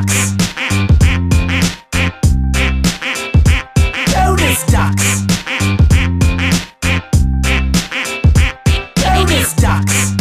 ducks. Bonus ducks. Bonus ducks.